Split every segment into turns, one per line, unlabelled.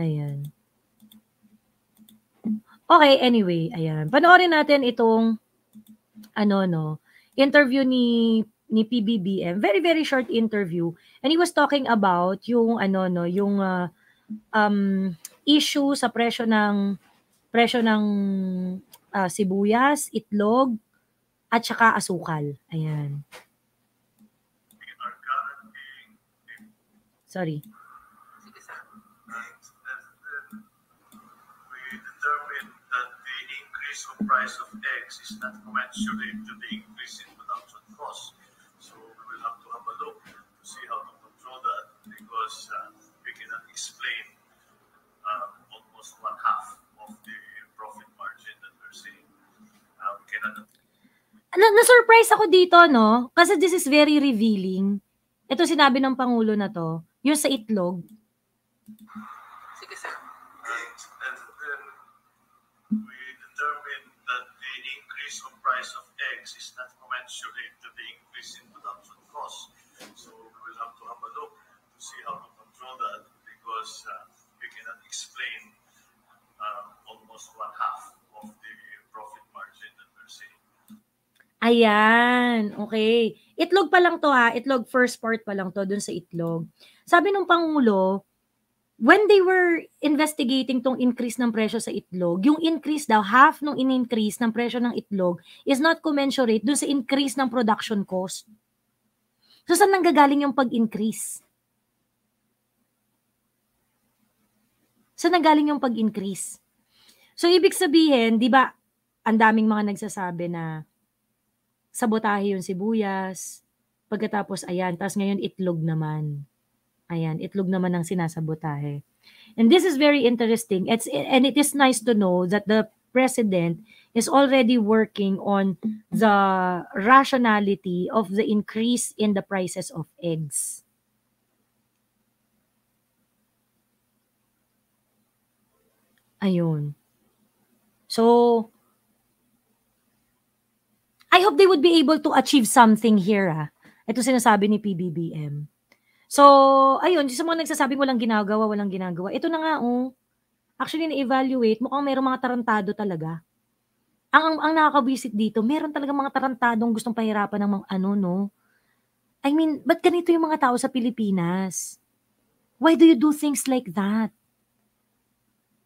Ayan. Okay, anyway, ayan. Panoorin natin itong ano no, interview ni ni PBBM. Very very short interview and he was talking about yung ano no, yung uh, um issue sa presyo ng presyo ng uh, sibuyas, itlog at saka asukal. Ayan. Sorry.
Of price of eggs is not commensurate to the increase in production cost. So we will have to have a look to see how to control that because uh, we cannot explain uh, almost one half of the profit margin that we're seeing. Uh, we cannot
na, na-surprise ako dito, no? Kasi this is very revealing. Ito sinabi ng Pangulo na to, yung sa itlog.
Is not commensurate to the increase in production cost. So we will have to have a look to see how to control that because uh, we cannot explain uh, almost one half of the profit margin that we're seeing.
Ayan, okay. Itlog pa lang to ha, itlog first part pa lang to dun sa itlog. Sabi ng Pangulo, when they were investigating tong increase ng presyo sa itlog, yung increase daw, half ng in-increase ng presyo ng itlog is not commensurate dun sa increase ng production cost. So, saan nanggagaling yung pag-increase? Saan nanggaling yung pag-increase? So, ibig sabihin, di ba, ang daming mga nagsasabi na sabotahe yung sibuyas, pagkatapos ayan, tapos ngayon itlog naman. Ayan, itlog naman ang sinasabotahe. And this is very interesting. It's and it is nice to know that the president is already working on the rationality of the increase in the prices of eggs. Ayun. So, I hope they would be able to achieve something here. Ah. Ito sinasabi ni PBBM. So, ayun, sa mga nagsasabing walang ginagawa, walang ginagawa. Ito na nga, oh. Actually, na-evaluate, mukhang mayroong mga tarantado talaga. Ang, ang, ang nakakabisit dito, meron talaga mga tarantadong gustong pahirapan ng mga ano, no? I mean, ba't ganito yung mga tao sa Pilipinas? Why do you do things like that?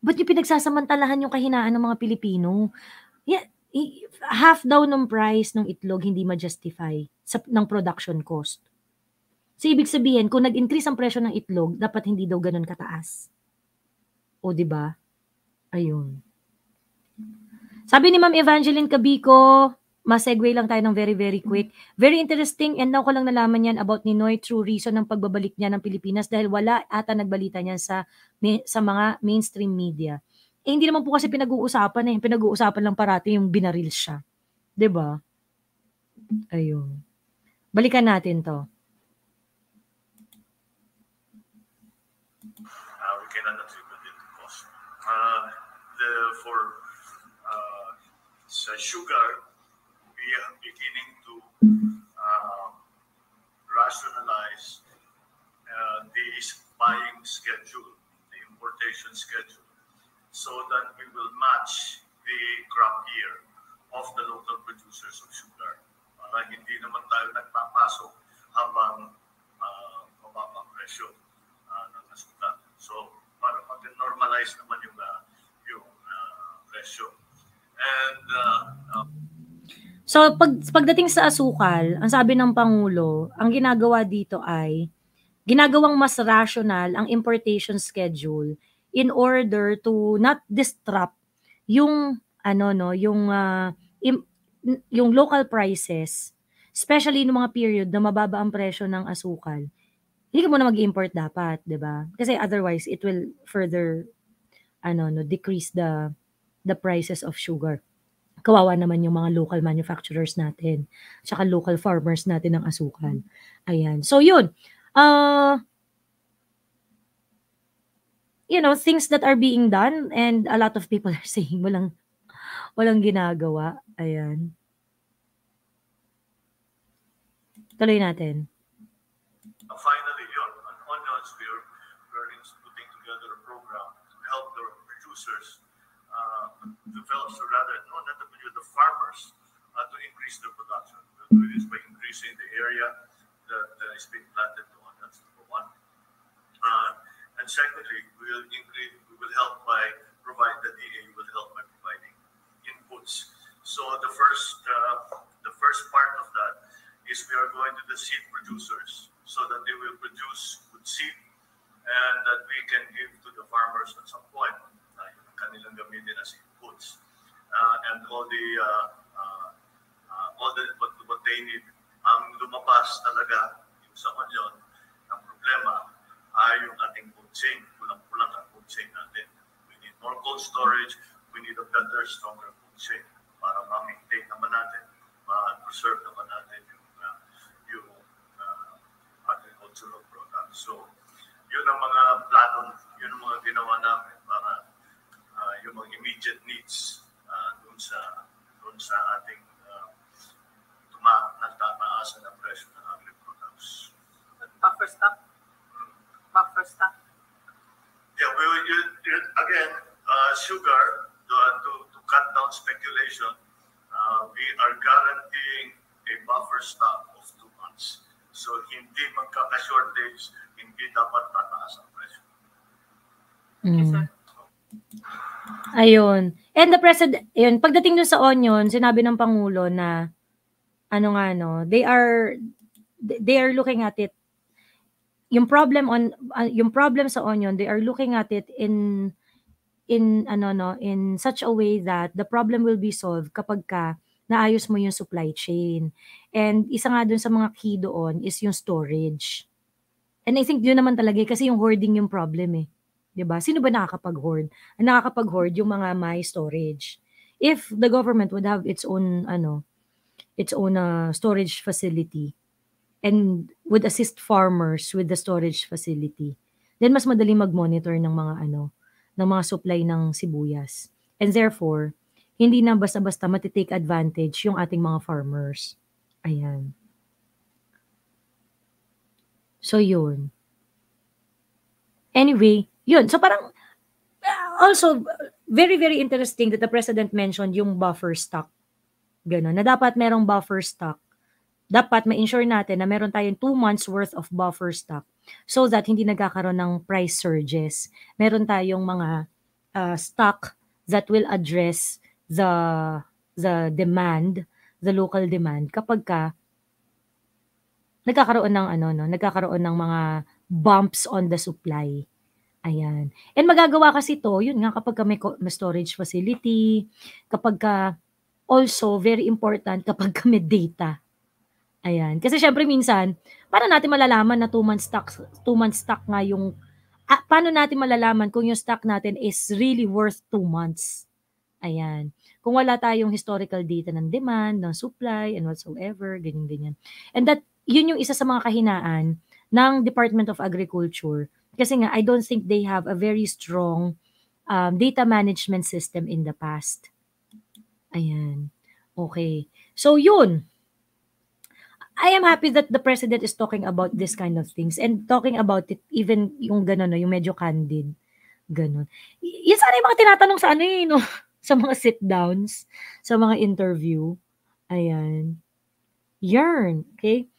Ba't yung pinagsasamantalahan yung kahinaan ng mga Pilipino? Yeah, half daw ng price ng itlog hindi ma-justify sa, ng production cost. So, ibig sabihin, kung nag-increase ang presyo ng itlog, dapat hindi daw ganun kataas. O, di ba? Ayun. Sabi ni Ma'am Evangeline Cabico, ma-segue lang tayo ng very, very quick. Very interesting and now ko lang nalaman yan about ni Noy true reason ng pagbabalik niya ng Pilipinas dahil wala ata nagbalita niyan sa, sa mga mainstream media. Eh, hindi naman po kasi pinag-uusapan eh. Pinag-uusapan lang parati yung binaril siya. ba? Diba? Ayun. Balikan natin to.
Uh, we cannot attribute it to cost. Uh, the, for uh, sa sugar, we are beginning to uh, rationalize uh, the buying schedule, the importation schedule so that we will match the crop year of the local producers of sugar. Para hindi naman tayo nagpapasok habang uh, mababa presyo uh, ng asukan. So, para mag-normalize naman yung, uh, yung uh, presyo. And, uh, uh,
So pag pagdating sa asukal, ang sabi ng pangulo, ang ginagawa dito ay ginagawang mas rational ang importation schedule in order to not disrupt yung ano no, yung uh, im, yung local prices, especially no mga period na mababa ang presyo ng asukal. Hindi ka muna mag-import dapat, 'di ba? Kasi otherwise it will further ano no, decrease the the prices of sugar. Kawawa naman yung mga local manufacturers natin, tsaka local farmers natin ng asukal. Ayan. So yun. Uh, you know, things that are being done and a lot of people are saying walang walang ginagawa. Ayan. Tuloy natin.
Producers, uh, develops, rather, no, not the producers, the farmers, uh, to increase their production. We'll do this by increasing the area that is being planted on. That's number one. Uh, and secondly, we will increase, we will help by provide the DA will help by providing inputs. So the first, uh, the first part of that is we are going to the seed producers so that they will produce good seed and that we can give to the farmers at some point kanilang gamitin as inputs. Uh, and all the uh, uh, all the what, what they need. Ang lumabas talaga yung sa onion ang problema ay yung ating food chain. Kulang-kulang ang food chain natin. We need more cold storage. We need a better stronger food chain para ma-maintain naman natin ma-preserve naman natin yung uh, yung uh, agricultural products. So yun ang mga plano, yun ang mga ginawa namin mga immediate needs uh, dun sa dun sa ating uh, tuma nagtataasan ng presyo ng agri-products.
Buffer stock? Buffer stock?
Yeah, we will, you, you, again, uh, sugar, to, to, to cut down speculation, uh, we are guaranteeing a buffer stock of two months. So hindi magkaka-shortage hindi dapat tataas ang presyo.
Mm. Ayun. And the president, yun, pagdating dun sa onion, sinabi ng Pangulo na, ano nga no, they are, they are looking at it, yung problem on, uh, yung problem sa onion, they are looking at it in, in, ano no, in such a way that the problem will be solved kapag ka, naayos mo yung supply chain. And isa nga dun sa mga key doon is yung storage. And I think yun naman talaga eh, kasi yung hoarding yung problem eh. 'Di ba? Sino ba nakakapag-hoard? Ang nakakapag-hoard yung mga may storage. If the government would have its own ano, its own uh, storage facility and would assist farmers with the storage facility, then mas madali mag-monitor ng mga ano, ng mga supply ng sibuyas. And therefore, hindi na basta-basta matitake advantage yung ating mga farmers. Ayan. So, yun. Anyway, yun. So, parang, uh, also, very, very interesting that the President mentioned yung buffer stock. Ganun. Na dapat merong buffer stock. Dapat ma-ensure natin na meron tayong two months worth of buffer stock so that hindi nagkakaroon ng price surges. Meron tayong mga uh, stock that will address the the demand, the local demand kapag ka nagkakaroon ng ano no, nagkakaroon ng mga bumps on the supply. Ayan. And magagawa kasi to, yun nga kapag ka may, storage facility, kapag ka also very important kapag ka may data. Ayan. Kasi syempre minsan, paano natin malalaman na 2 month stock 2 month stock nga yung ah, paano natin malalaman kung yung stock natin is really worth 2 months? Ayan. Kung wala tayong historical data ng demand, ng supply, and whatsoever, ganyan-ganyan. And that yun yung isa sa mga kahinaan ng Department of Agriculture. Kasi nga, I don't think they have a very strong um, data management system in the past. Ayan. Okay. So, yun. I am happy that the president is talking about this kind of things and talking about it even yung gano'n, no, yung medyo candid. Ganon. Y- yan sana yung mga tinatanong sa ano eh, no? sa mga sit-downs, sa mga interview. Ayan. Yarn. Okay?